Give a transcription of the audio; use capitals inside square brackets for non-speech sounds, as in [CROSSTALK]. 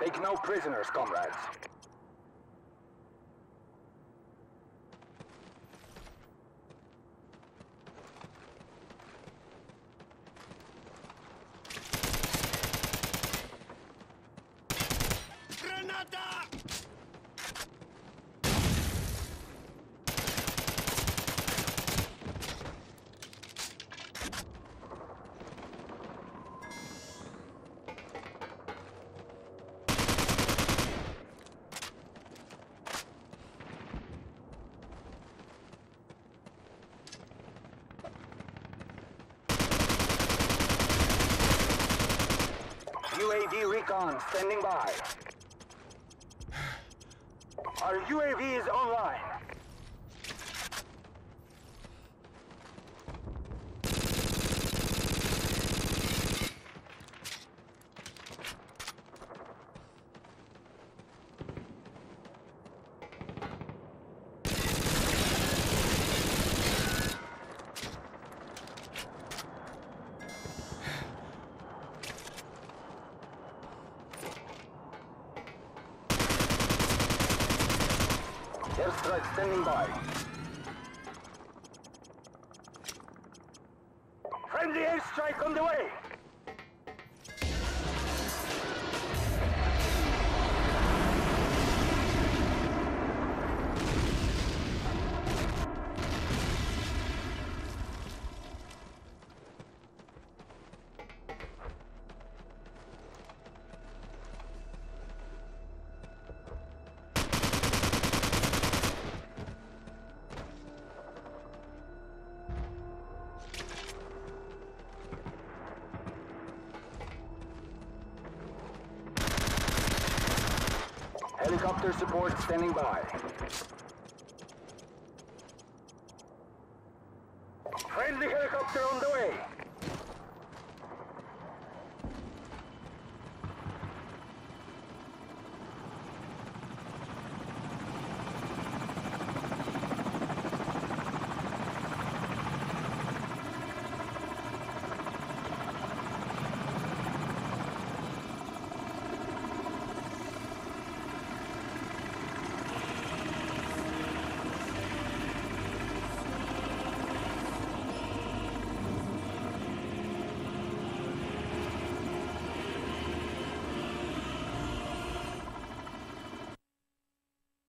Take no prisoners, comrades. Granada! UAV recon standing by. [SIGHS] Our UAV is online. Airstrike standing by. Friendly airstrike on the way! Helicopter support standing by. Friendly helicopter on the way.